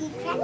keep